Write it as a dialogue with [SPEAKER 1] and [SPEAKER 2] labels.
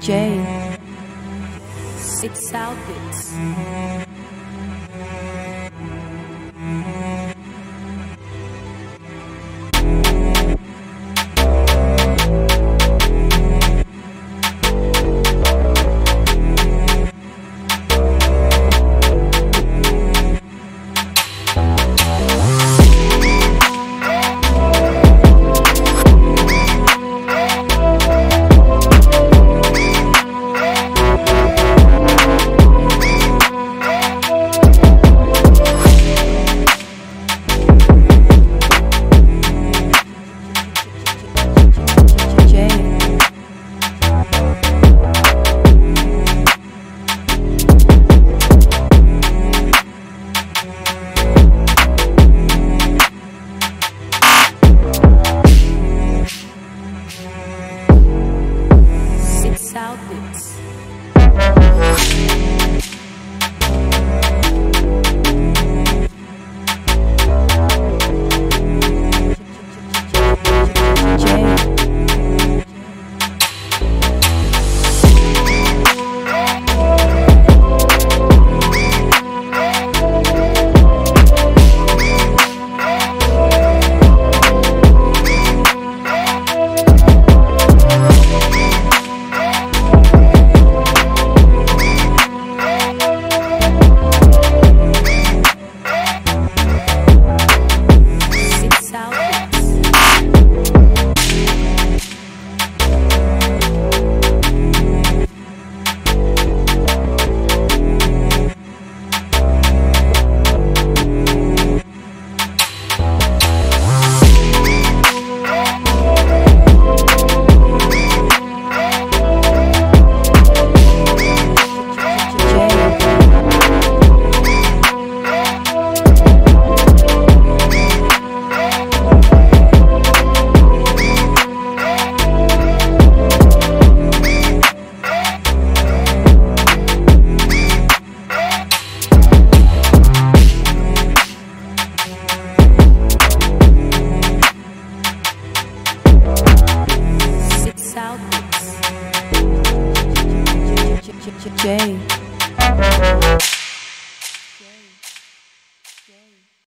[SPEAKER 1] J. It's South. J.